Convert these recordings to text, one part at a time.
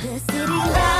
The city lights.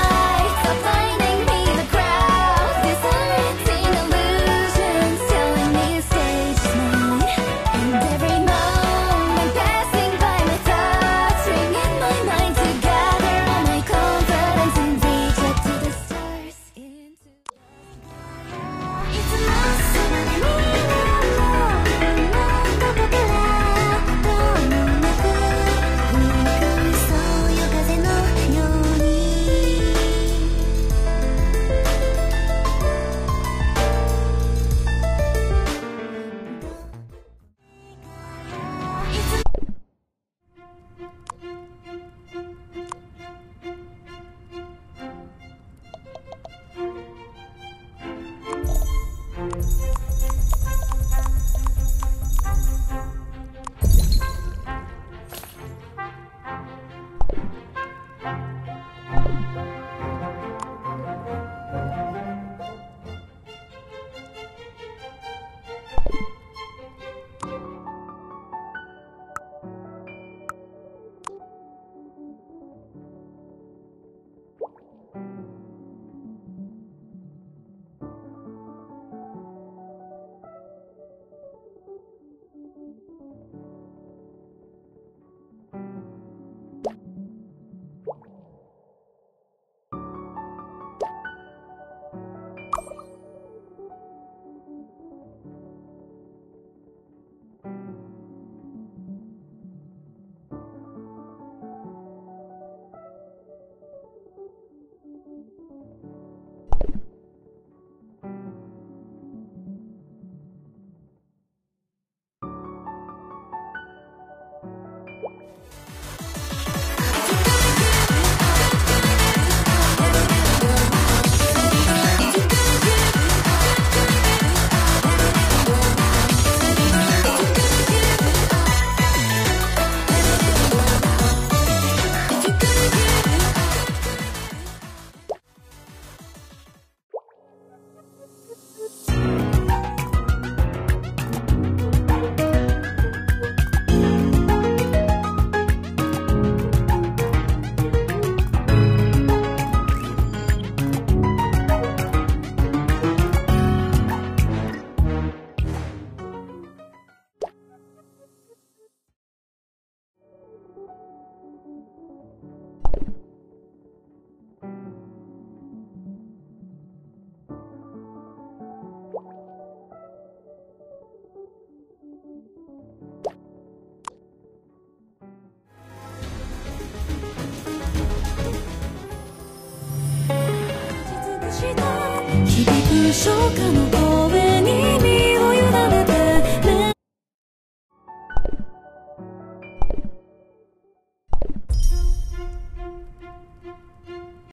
響く初夏の声。